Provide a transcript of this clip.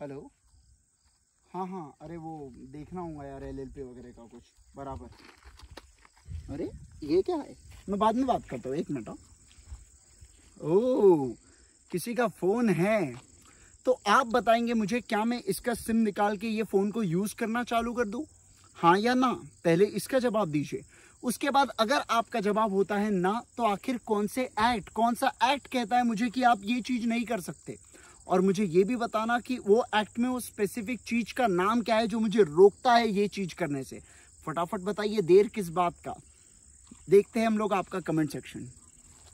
Hello. हाँ हाँ अरे वो देखना होगा यार, एल एल पी वगैरह का कुछ, बराबर। अरे, ये क्या है? मैं बाद में बात करता हूँ, एक मिनट हाँ। ओ, किसी का फ़ोन है। तो आप बताएँगे मुझे, क्या मैं इसका सिम निकाल के ये फ़ोन को यूज़ करना चालू कर दूँ? हाँ या ना? पहले इसका जवाब दीजिए। उसके बाद अगर आपका जवाब होता है ना तो आखिर कौन से एक्ट कौन सा एक्ट कहता है मुझे कि आप ये चीज़ नहीं कर सकते? और मुझे ये भी बताना कि वो एक्ट में वो स्पेसिफिक चीज़ का नाम क्या है जो मुझे रोकता है ये चीज़ करने से। फटाफट बताइए देर किस बात का? देखते हैं हम लोग आपका कमेंट सेक्शन